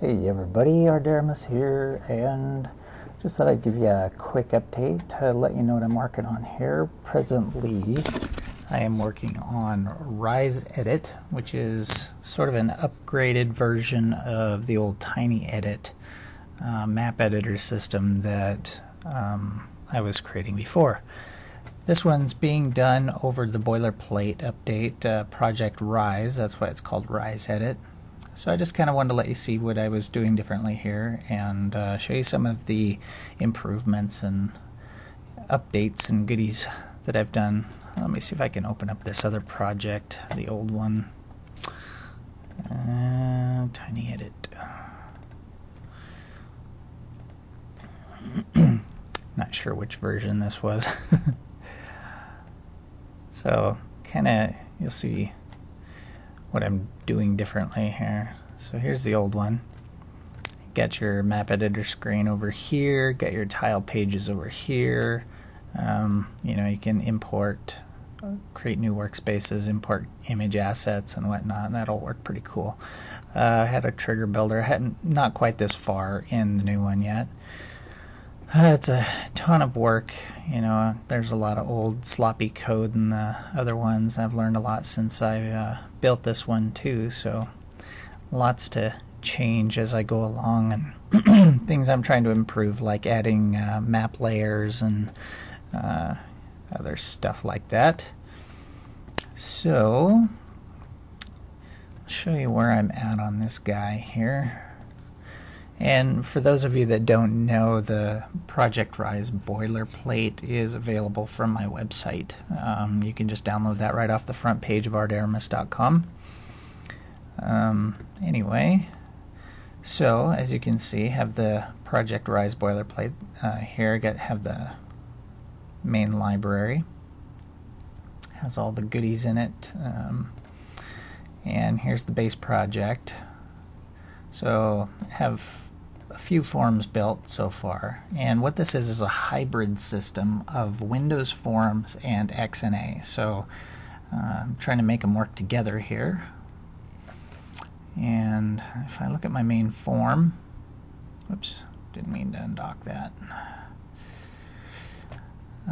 Hey everybody, Aardaerimus here, and just thought I'd give you a quick update to let you know what I'm working on here. Presently, I am working on Rise Edit, which is sort of an upgraded version of the old Tiny Edit uh, map editor system that um, I was creating before. This one's being done over the boilerplate update uh, Project Rise, that's why it's called Rise Edit. So I just kind of wanted to let you see what I was doing differently here and uh, show you some of the improvements and updates and goodies that I've done. Let me see if I can open up this other project, the old one. Uh, tiny edit. Not sure which version this was. so kind of you'll see what I'm doing differently here. So here's the old one. Got your map editor screen over here, got your tile pages over here. Um, you know, you can import, create new workspaces, import image assets and whatnot, and that'll work pretty cool. Uh, I had a trigger builder, I hadn't not quite this far in the new one yet. Uh, it's a ton of work. You know, there's a lot of old sloppy code in the other ones. I've learned a lot since I uh, built this one too, so lots to change as I go along and things I'm trying to improve, like adding uh, map layers and uh, other stuff like that. So, I'll show you where I'm at on this guy here. And for those of you that don't know, the Project Rise boilerplate is available from my website. Um, you can just download that right off the front page of aardaerimus.com. Um, anyway, so as you can see, have the Project Rise boilerplate uh, here. Got have the main library. Has all the goodies in it. Um, and here's the base project. So have a few forms built so far. And what this is is a hybrid system of Windows Forms and XNA. So uh, I'm trying to make them work together here. And if I look at my main form, whoops, didn't mean to undock that.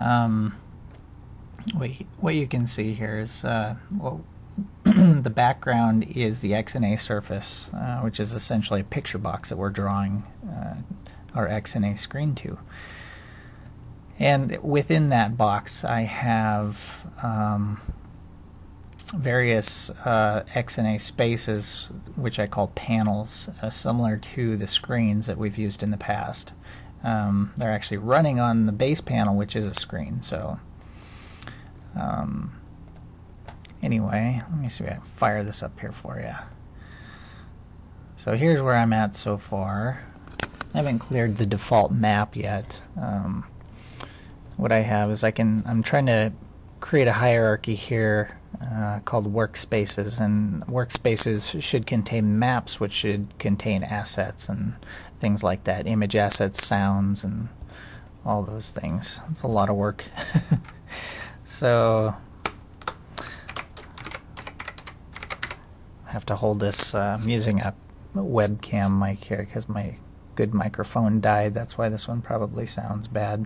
Um, what, what you can see here is uh, well, the background is the XNA surface, uh, which is essentially a picture box that we're drawing uh, our XNA screen to. And within that box, I have um, various uh, XNA spaces, which I call panels, uh, similar to the screens that we've used in the past. Um, they're actually running on the base panel, which is a screen. So um, anyway, let me see if I can fire this up here for you. So here's where I'm at so far. I haven't cleared the default map yet. Um, what I have is I can, I'm trying to create a hierarchy here uh, called workspaces and workspaces should contain maps which should contain assets and things like that image assets sounds and all those things it's a lot of work so I have to hold this. Uh, I'm using a webcam mic here because my good microphone died. That's why this one probably sounds bad.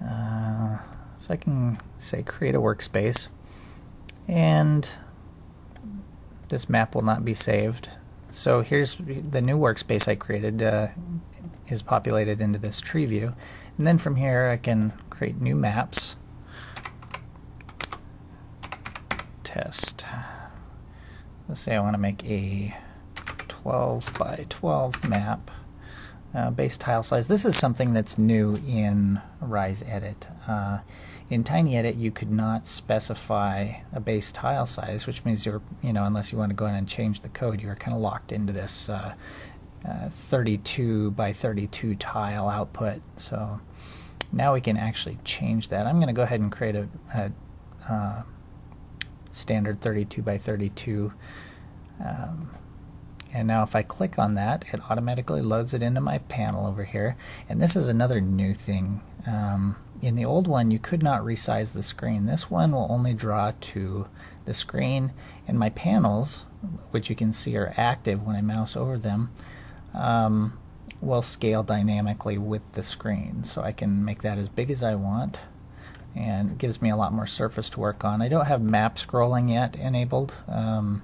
Uh, so I can say create a workspace and this map will not be saved. So here's the new workspace I created uh, is populated into this tree view. And then from here I can create new maps. Test let's say I want to make a 12 by 12 map uh, base tile size. This is something that's new in Rise Edit. Uh, in Tiny Edit, you could not specify a base tile size, which means you're, you know, unless you want to go in and change the code, you're kind of locked into this uh, uh 32 by 32 tile output. So now we can actually change that. I'm going to go ahead and create a, a uh, standard 32 by 32. Um, and now if I click on that, it automatically loads it into my panel over here. And this is another new thing. Um, in the old one, you could not resize the screen. This one will only draw to the screen, and my panels which you can see are active when I mouse over them, um, will scale dynamically with the screen. So I can make that as big as I want and gives me a lot more surface to work on. I don't have map scrolling yet enabled. Um,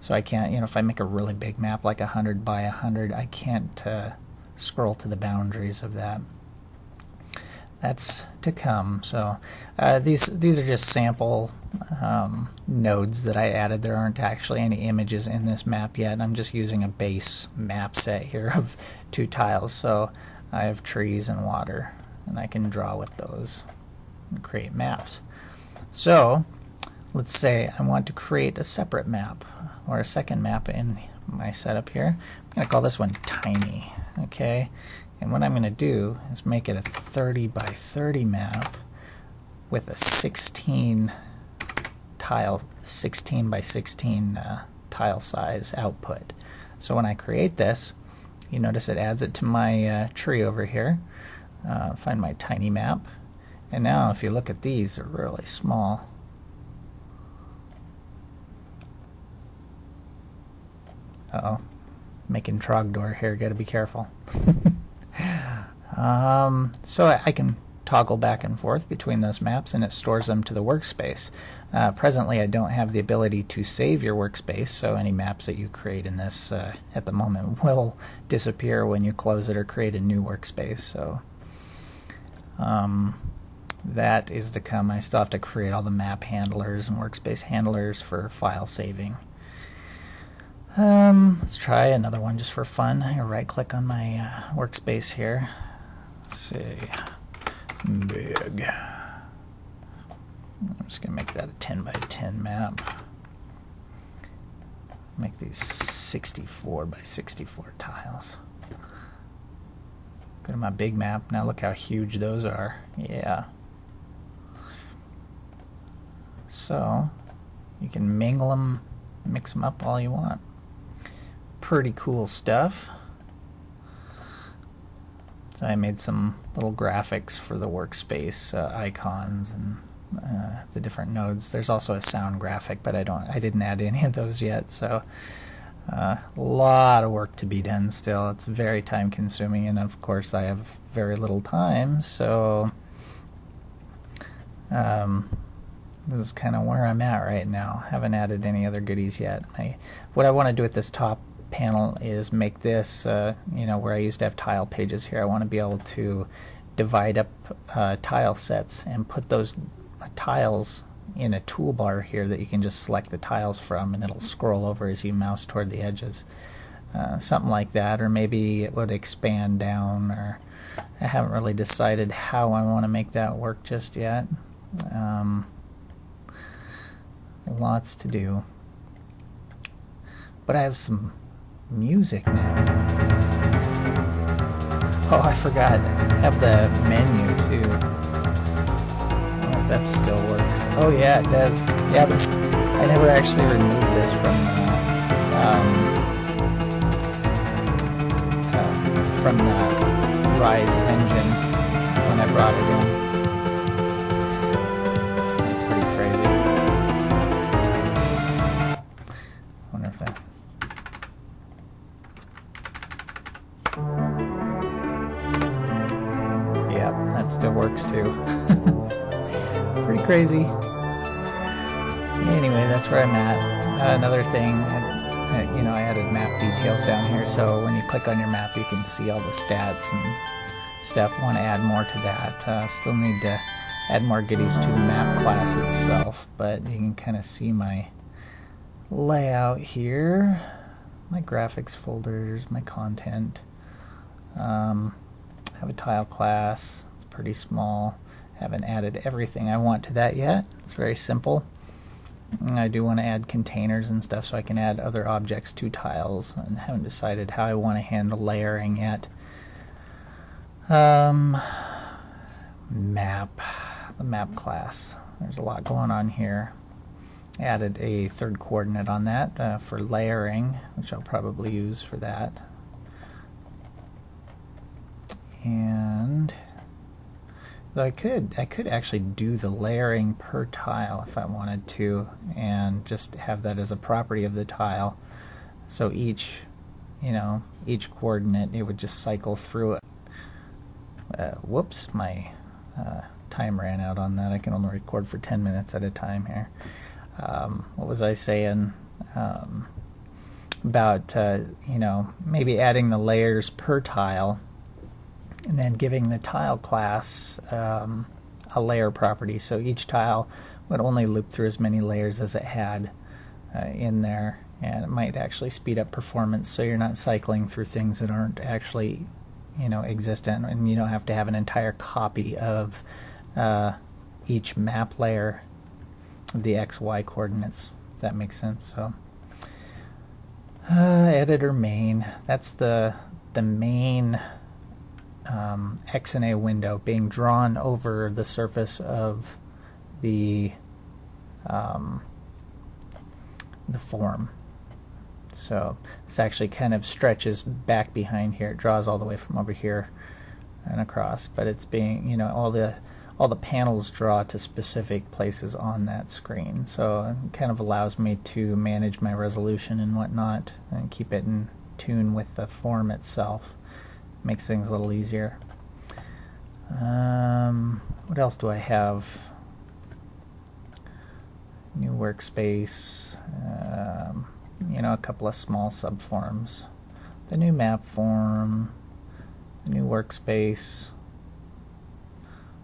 so I can't, you know, if I make a really big map like 100 by 100, I can't uh, scroll to the boundaries of that. That's to come. So uh, these these are just sample um, nodes that I added. There aren't actually any images in this map yet. I'm just using a base map set here of two tiles. So I have trees and water, and I can draw with those create maps. So let's say I want to create a separate map or a second map in my setup here. I'm going to call this one tiny. Okay, and what I'm going to do is make it a 30 by 30 map with a 16 tile, 16 by 16 uh, tile size output. So when I create this, you notice it adds it to my uh, tree over here. Uh, find my tiny map. And now if you look at these, they're really small. Uh-oh. Making Trogdor here, gotta be careful. um, so I, I, can toggle back and forth between those maps and it stores them to the workspace. Uh, presently I don't have the ability to save your workspace, so any maps that you create in this uh, at the moment will disappear when you close it or create a new workspace. So um, that is to come. I still have to create all the map handlers and workspace handlers for file saving. Um, let's try another one just for fun. I right click on my uh, workspace here. Let's see, big. I'm just gonna make that a 10 by 10 map. Make these 64 by 64 tiles. Go to my big map. Now look how huge those are. Yeah. So you can mingle them, mix them up all you want pretty cool stuff. So I made some little graphics for the workspace uh, icons and uh, the different nodes. There's also a sound graphic, but I don't, I didn't add any of those yet. So uh, a lot of work to be done still. It's very time consuming, and of course I have very little time. So um, this is kind of where I'm at right now. Haven't added any other goodies yet. I, what I want to do at this top panel is make this, uh, you know, where I used to have tile pages here, I want to be able to divide up uh, tile sets and put those tiles in a toolbar here that you can just select the tiles from and it'll scroll over as you mouse toward the edges. Uh, something like that, or maybe it would expand down, or I haven't really decided how I want to make that work just yet. Um, lots to do. But I have some music now. Oh, I forgot. I have the menu too. I don't know if that still works. Oh yeah, it does. Yeah, this. I never actually removed this from um, uh, from the Rise engine when I brought it in. Crazy. Anyway, that's where I'm at. Uh, another thing, uh, you know, I added map details down here, so when you click on your map, you can see all the stats and stuff. Want to add more to that. Uh, still need to add more goodies to the map class itself, but you can kind of see my layout here. My graphics folders, my content. Um, have a tile class, It's pretty small. Haven't added everything I want to that yet. It's very simple. I do want to add containers and stuff so I can add other objects to tiles and haven't decided how I want to handle layering yet. Um, map, the map class. There's a lot going on here. Added a third coordinate on that uh, for layering, which I'll probably use for that. And Though I could, I could actually do the layering per tile if I wanted to, and just have that as a property of the tile. So each, you know, each coordinate, it would just cycle through it. Uh, whoops, my uh, time ran out on that. I can only record for 10 minutes at a time here. Um, what was I saying? Um, about, uh, you know, maybe adding the layers per tile and then giving the tile class um, a layer property. So each tile would only loop through as many layers as it had uh, in there, and it might actually speed up performance. So you're not cycling through things that aren't actually, you know, existent, and you don't have to have an entire copy of uh, each map layer of the x y coordinates. If that makes sense. So. Uh, editor main. That's the the main um, XNA window being drawn over the surface of the um, the form. So this actually kind of stretches back behind here. It draws all the way from over here and across, but it's being, you know, all the all the panels draw to specific places on that screen. So it kind of allows me to manage my resolution and whatnot and keep it in tune with the form itself makes things a little easier. Um, what else do I have? New workspace. Um, you know, a couple of small subforms. The new map form. The new workspace.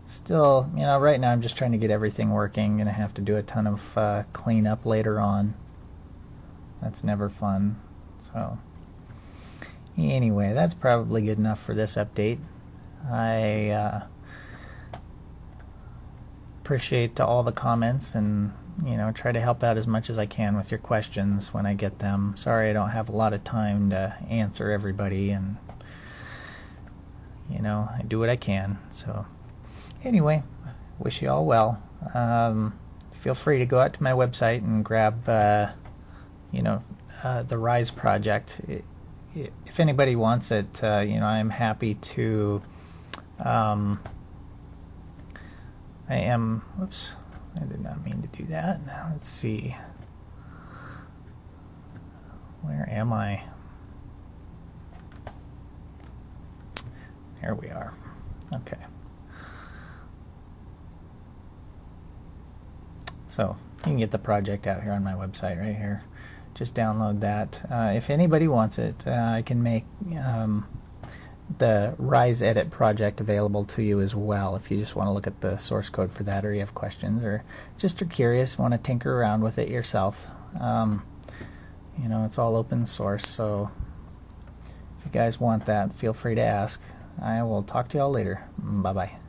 Still, you know, right now I'm just trying to get everything working. Gonna have to do a ton of uh, cleanup later on. That's never fun. So. Anyway, that's probably good enough for this update. I uh, appreciate all the comments and you know try to help out as much as I can with your questions when I get them. Sorry I don't have a lot of time to answer everybody and you know I do what I can. So anyway, wish you all well. Um, feel free to go out to my website and grab uh, you know uh, the Rise project. It, if anybody wants it, uh, you know, I'm happy to. Um, I am. Whoops, I did not mean to do that. Now let's see. Where am I? There we are. Okay. So you can get the project out here on my website right here just download that. Uh, if anybody wants it, uh, I can make um, the Rise Edit project available to you as well if you just want to look at the source code for that or you have questions or just are curious, want to tinker around with it yourself. Um, you know, it's all open source, so if you guys want that, feel free to ask. I will talk to y'all later. Bye bye.